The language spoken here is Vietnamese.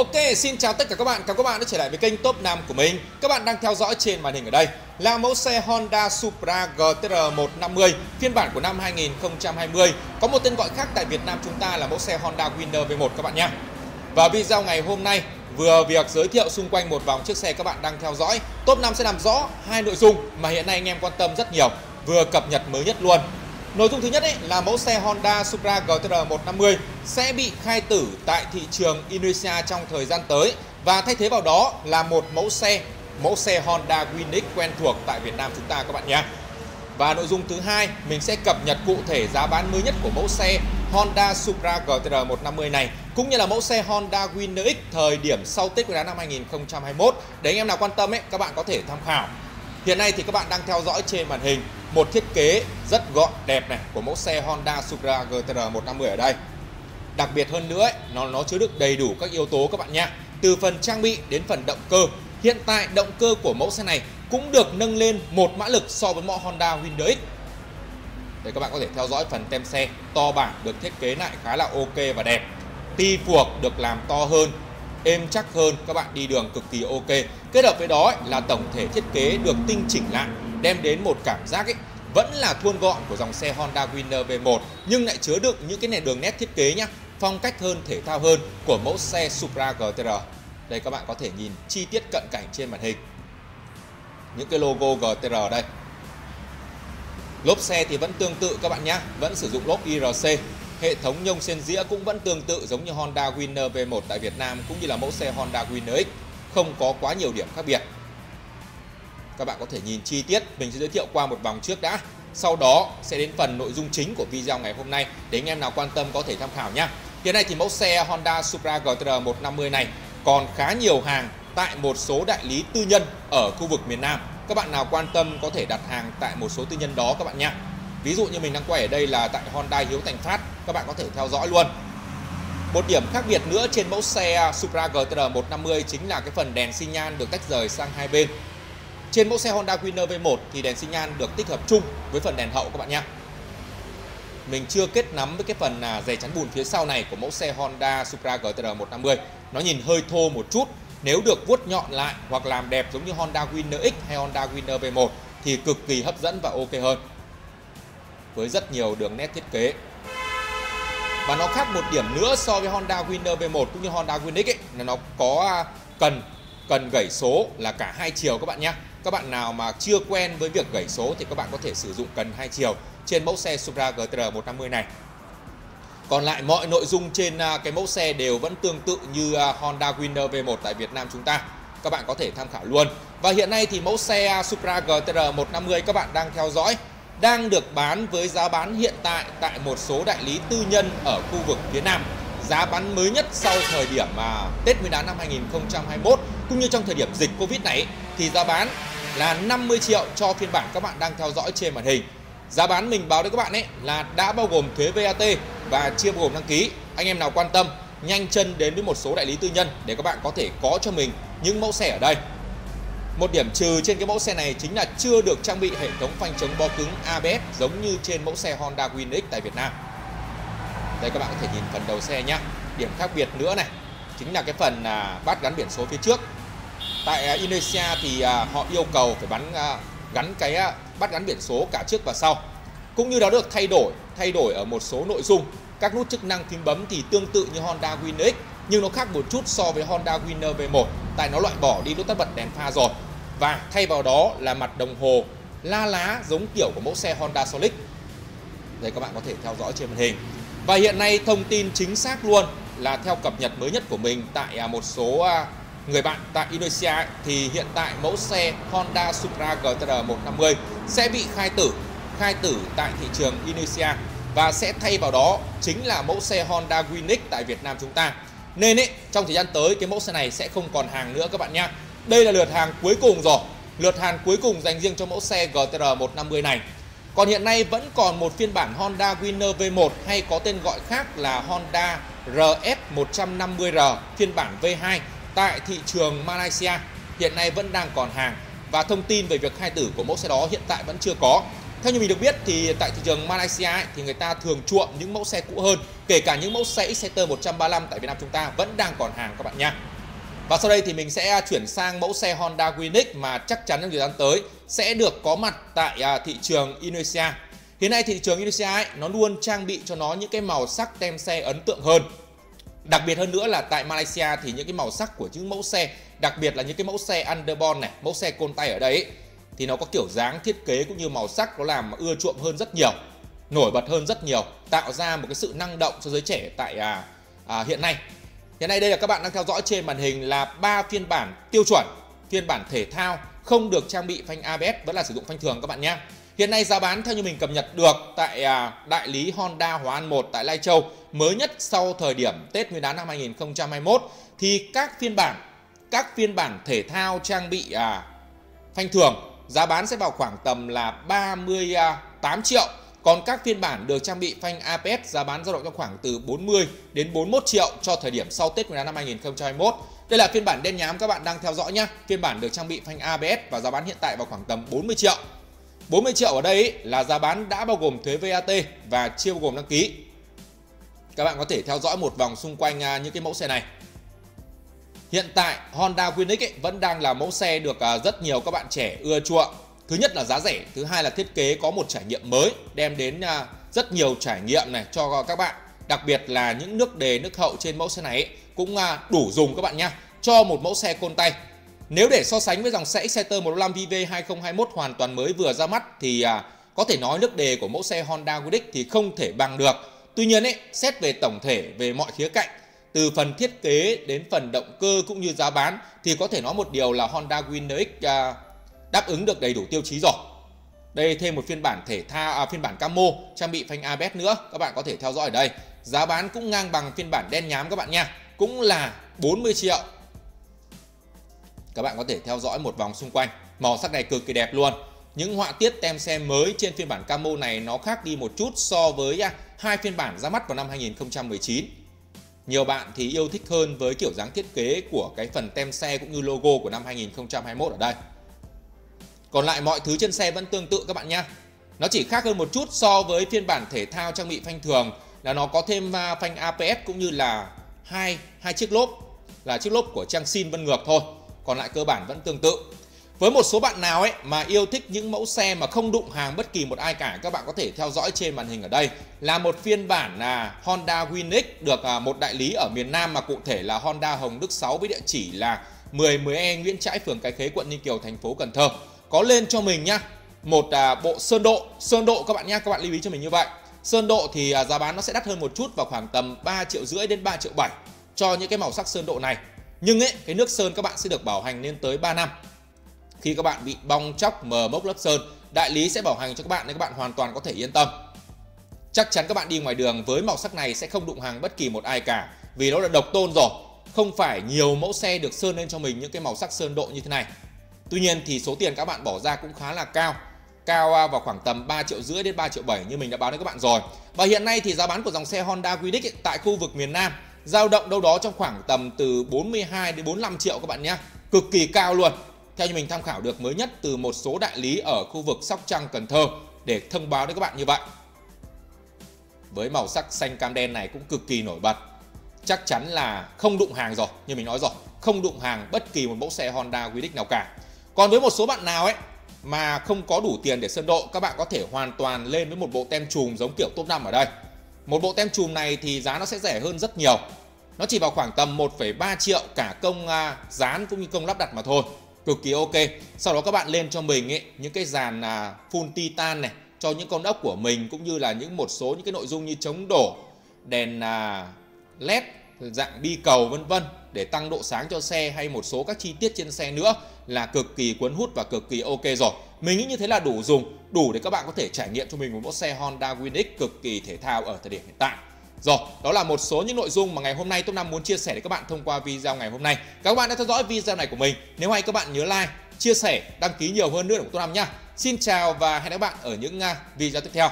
Ok, xin chào tất cả các bạn, cảm các bạn đã trở lại với kênh Top 5 của mình. Các bạn đang theo dõi trên màn hình ở đây là mẫu xe Honda Supra GTR 150 phiên bản của năm 2020. Có một tên gọi khác tại Việt Nam chúng ta là mẫu xe Honda Winner V1 các bạn nhé. Và video ngày hôm nay vừa việc giới thiệu xung quanh một vòng chiếc xe các bạn đang theo dõi. Top 5 sẽ làm rõ hai nội dung mà hiện nay anh em quan tâm rất nhiều, vừa cập nhật mới nhất luôn. Nội dung thứ nhất ấy là mẫu xe Honda Supra GTR 150 sẽ bị khai tử tại thị trường Indonesia trong thời gian tới và thay thế vào đó là một mẫu xe mẫu xe Honda Winx quen thuộc tại Việt Nam chúng ta các bạn nhé. Và nội dung thứ hai, mình sẽ cập nhật cụ thể giá bán mới nhất của mẫu xe Honda Supra GTR 150 này cũng như là mẫu xe Honda Winner X thời điểm sau Tết Nguyên đán năm 2021 để anh em nào quan tâm ấy các bạn có thể tham khảo. Hiện nay thì các bạn đang theo dõi trên màn hình một thiết kế rất gọn đẹp này của mẫu xe Honda Supra GTR 150 ở đây. Đặc biệt hơn nữa, nó nó chứa được đầy đủ các yếu tố các bạn nha. Từ phần trang bị đến phần động cơ. Hiện tại động cơ của mẫu xe này cũng được nâng lên một mã lực so với mẫu Honda Winner X. Để các bạn có thể theo dõi phần tem xe, to bản được thiết kế lại khá là ok và đẹp. Ti phuộc được làm to hơn, êm chắc hơn, các bạn đi đường cực kỳ ok. Kết hợp với đó là tổng thể thiết kế được tinh chỉnh lại đem đến một cảm giác ấy vẫn là thuôn gọn của dòng xe Honda Winner V1 nhưng lại chứa đựng những cái nền đường nét thiết kế nhá, phong cách hơn, thể thao hơn của mẫu xe Supra GTR. Đây các bạn có thể nhìn chi tiết cận cảnh trên màn hình. Những cái logo GTR đây. Lốp xe thì vẫn tương tự các bạn nhé, vẫn sử dụng lốp IRC. Hệ thống nhông sen dĩa cũng vẫn tương tự giống như Honda Winner V1 tại Việt Nam cũng như là mẫu xe Honda Winner X, không có quá nhiều điểm khác biệt các bạn có thể nhìn chi tiết, mình sẽ giới thiệu qua một vòng trước đã. Sau đó sẽ đến phần nội dung chính của video ngày hôm nay để anh em nào quan tâm có thể tham khảo nhé hiện nay thì mẫu xe Honda Supra GTR 150 này còn khá nhiều hàng tại một số đại lý tư nhân ở khu vực miền Nam. Các bạn nào quan tâm có thể đặt hàng tại một số tư nhân đó các bạn nhé ví dụ như mình đang quay ở đây là tại Honda Hiếu Thành Phát, các bạn có thể theo dõi luôn. Một điểm khác biệt nữa trên mẫu xe Supra GTR 150 chính là cái phần đèn xi nhan được tách rời sang hai bên trên mẫu xe Honda Winner V1 thì đèn xi nhan được tích hợp chung với phần đèn hậu các bạn nhé. Mình chưa kết nắm với cái phần là dày chắn bùn phía sau này của mẫu xe Honda Supra GTR 150. Nó nhìn hơi thô một chút. Nếu được vuốt nhọn lại hoặc làm đẹp giống như Honda Winner X hay Honda Winner V1 thì cực kỳ hấp dẫn và ok hơn. Với rất nhiều đường nét thiết kế. Và nó khác một điểm nữa so với Honda Winner V1 cũng như Honda Winx ấy, là nó có à, cần cần gãy số là cả hai chiều các bạn nhé. Các bạn nào mà chưa quen với việc gãy số thì các bạn có thể sử dụng cần hai chiều trên mẫu xe Supra GTR 150 này. Còn lại mọi nội dung trên à, cái mẫu xe đều vẫn tương tự như à, Honda Winner V1 tại Việt Nam chúng ta. Các bạn có thể tham khảo luôn. Và hiện nay thì mẫu xe à, Supra GTR 150 các bạn đang theo dõi đang được bán với giá bán hiện tại tại một số đại lý tư nhân ở khu vực phía Nam. Giá bán mới nhất sau thời điểm mà Tết Nguyên đán năm 2021 cũng như trong thời điểm dịch Covid này thì giá bán là 50 triệu cho phiên bản các bạn đang theo dõi trên màn hình. Giá bán mình báo đến các bạn ấy là đã bao gồm thuế VAT và chưa bao gồm đăng ký. Anh em nào quan tâm, nhanh chân đến với một số đại lý tư nhân để các bạn có thể có cho mình những mẫu xe ở đây. Một điểm trừ trên cái mẫu xe này chính là chưa được trang bị hệ thống phanh chống bo cứng ABS giống như trên mẫu xe Honda Winx tại Việt Nam. Đây các bạn có thể nhìn phần đầu xe nhé. Điểm khác biệt nữa này chính là cái phần à, bát gắn biển số phía trước tại à, Indonesia thì à, họ yêu cầu phải bắn à, gắn cái bắt gắn biển số cả trước và sau. Cũng như đó được thay đổi thay đổi ở một số nội dung. Các nút chức năng phím bấm thì tương tự như Honda Winner X nhưng nó khác một chút so với Honda Winner V1 tại nó loại bỏ đi nút tắt bật đèn pha rồi. Và thay vào đó là mặt đồng hồ, la lá giống kiểu của mẫu xe Honda Solix đây các bạn có thể theo dõi trên màn hình. Và hiện nay thông tin chính xác luôn là theo cập nhật mới nhất của mình tại một số người bạn tại Indonesia thì hiện tại mẫu xe Honda Supra GTR 150 sẽ bị khai tử, khai tử tại thị trường Indonesia và sẽ thay vào đó chính là mẫu xe Honda Winix tại Việt Nam chúng ta. Nên ấy, trong thời gian tới cái mẫu xe này sẽ không còn hàng nữa các bạn nhé. Đây là lượt hàng cuối cùng rồi. Lượt hàng cuối cùng dành riêng cho mẫu xe GTR 150 này. Còn hiện nay vẫn còn một phiên bản Honda Winner V1 hay có tên gọi khác là Honda RS150R phiên bản V2 tại thị trường Malaysia hiện nay vẫn đang còn hàng và thông tin về việc khai tử của mẫu xe đó hiện tại vẫn chưa có. Theo như mình được biết thì tại thị trường Malaysia ấy, thì người ta thường chuộng những mẫu xe cũ hơn, kể cả những mẫu xe Exciter 135 tại Việt Nam chúng ta vẫn đang còn hàng các bạn nha Và sau đây thì mình sẽ chuyển sang mẫu xe Honda Winix mà chắc chắn trong thời gian tới sẽ được có mặt tại à, thị trường Indonesia. Hiện nay thị trường Indonesia ấy, nó luôn trang bị cho nó những cái màu sắc tem xe ấn tượng hơn. Đặc biệt hơn nữa là tại Malaysia thì những cái màu sắc của những mẫu xe, đặc biệt là những cái mẫu xe underbone này, mẫu xe côn tay ở đây ấy, thì nó có kiểu dáng thiết kế cũng như màu sắc nó làm ưa chuộng hơn rất nhiều, nổi bật hơn rất nhiều, tạo ra một cái sự năng động cho giới trẻ tại à, à, hiện nay. Hiện nay đây là các bạn đang theo dõi trên màn hình là ba phiên bản tiêu chuẩn, phiên bản thể thao không được trang bị phanh ABS vẫn là sử dụng phanh thường các bạn nhé. Hiện nay giá bán theo như mình cập nhật được tại à, đại lý Honda Hòa An 1 tại Lai Châu mới nhất sau thời điểm Tết Nguyên đán năm 2021 thì các phiên bản các phiên bản thể thao trang bị à, phanh thường giá bán sẽ vào khoảng tầm là 38 à, triệu còn các phiên bản được trang bị phanh ABS giá bán dao động trong khoảng từ 40 đến 41 triệu cho thời điểm sau Tết Nguyên đán năm 2021. Đây là phiên bản đen nhám các bạn đang theo dõi nhé. Phiên bản được trang bị phanh ABS và giá bán hiện tại vào khoảng tầm 40 triệu. 40 triệu ở đây là giá bán đã bao gồm thuế VAT và chưa bao gồm đăng ký. Các bạn có thể theo dõi một vòng xung quanh à, những cái mẫu xe này. Hiện tại Honda Winix vẫn đang là mẫu xe được à, rất nhiều các bạn trẻ ưa chuộng. Thứ nhất là giá rẻ, thứ hai là thiết kế có một trải nghiệm mới đem đến à, rất nhiều trải nghiệm này cho các bạn. Đặc biệt là những nước đề nước hậu trên mẫu xe này cũng đủ dùng các bạn nhé. Cho một mẫu xe côn tay nếu để so sánh với dòng xe Exciter 15VV 2021 hoàn toàn mới vừa ra mắt thì à, có thể nói nước đề của mẫu xe Honda Widic thì không thể bằng được. Tuy nhiên ấy, xét về tổng thể về mọi khía cạnh từ phần thiết kế đến phần động cơ cũng như giá bán thì có thể nói một điều là Honda Winner X à, đáp ứng được đầy đủ tiêu chí rồi. Đây thêm một phiên bản thể thao à, phiên bản camo trang bị phanh ABS nữa, các bạn có thể theo dõi ở đây. Giá bán cũng ngang bằng phiên bản đen nhám các bạn nha, cũng là 40 triệu các bạn có thể theo dõi một vòng xung quanh. Màu sắc này cực kỳ đẹp luôn. Những họa tiết tem xe mới trên phiên bản camo này nó khác đi một chút so với à, hai phiên bản ra mắt vào năm 2019 nhiều bạn thì yêu thích hơn với kiểu dáng thiết kế của cái phần tem xe cũng như logo của năm 2021 ở đây. Còn lại mọi thứ trên xe vẫn tương tự các bạn nhé nó chỉ khác hơn một chút so với phiên bản thể thao trang bị phanh thường, là nó có thêm à, phanh APS cũng như là hai hai chiếc lốp, là chiếc lốp của trang xin vân ngược thôi còn lại cơ bản vẫn tương tự. Với một số bạn nào ấy mà yêu thích những mẫu xe mà không đụng hàng bất kỳ một ai cả, các bạn có thể theo dõi trên màn hình ở đây là một phiên bản là Honda Winix được à, một đại lý ở miền Nam mà cụ thể là Honda Hồng Đức 6 với địa chỉ là 10 10E Nguyễn Trãi, phường Cái Khế, quận Ninh Kiều, thành phố Cần Thơ. Có lên cho mình nhá một à, bộ sơn độ, sơn độ các bạn nhá, các bạn lưu ý cho mình như vậy. Sơn độ thì à, giá bán nó sẽ đắt hơn một chút vào khoảng tầm 3 triệu rưỡi đến 3 triệu 7 cho những cái màu sắc sơn độ này nhưng ấy, cái nước sơn các bạn sẽ được bảo hành lên tới 3 năm. Khi các bạn bị bong chóc, mờ mốc lớp sơn, đại lý sẽ bảo hành cho các bạn nên các bạn hoàn toàn có thể yên tâm. Chắc chắn các bạn đi ngoài đường với màu sắc này sẽ không đụng hàng bất kỳ một ai cả, vì nó là độc tôn rồi. Không phải nhiều mẫu xe được sơn lên cho mình những cái màu sắc sơn độ như thế này. Tuy nhiên thì số tiền các bạn bỏ ra cũng khá là cao. Cao à, vào khoảng tầm 3 triệu rưỡi đến 3 triệu 7 như mình đã báo đến các bạn rồi. Và hiện nay thì giá bán của dòng xe Honda Widic tại khu vực miền Nam dao động đâu đó trong khoảng tầm từ 42 đến 45 triệu các bạn nhé. Cực kỳ cao luôn. Theo như mình tham khảo được mới nhất từ một số đại lý ở khu vực Sóc Trăng, Cần Thơ để thông báo đến các bạn như vậy. Với màu sắc xanh cam đen này cũng cực kỳ nổi bật. Chắc chắn là không đụng hàng rồi, như mình nói rồi. Không đụng hàng bất kỳ một mẫu xe Honda Widic nào cả. Còn với một số bạn nào ấy mà không có đủ tiền để sơn độ, các bạn có thể hoàn toàn lên với một bộ tem chùm giống kiểu top 5 ở đây một bộ tem chùm này thì giá nó sẽ rẻ hơn rất nhiều. Nó chỉ vào khoảng tầm 1,3 triệu cả công à, dán cũng như công lắp đặt mà thôi. Cực kỳ ok. Sau đó các bạn lên cho mình ấy, những cái dàn à, full titan này cho những con ốc của mình cũng như là những một số những cái nội dung như chống đổ, đèn à, led dạng bi cầu vân vân để tăng độ sáng cho xe hay một số các chi tiết trên xe nữa là cực kỳ cuốn hút và cực kỳ ok rồi. Mình nghĩ như thế là đủ dùng, đủ để các bạn có thể trải nghiệm cho mình một mẫu xe Honda Winx cực kỳ thể thao ở thời điểm hiện tại. Rồi, đó là một số những nội dung mà ngày hôm nay Top 5 muốn chia sẻ với các bạn thông qua video ngày hôm nay. Các bạn đã theo dõi video này của mình. Nếu hay các bạn nhớ like, chia sẻ, đăng ký nhiều hơn nữa của Top 5 nhá Xin chào và hẹn gặp các bạn ở những à, video tiếp theo.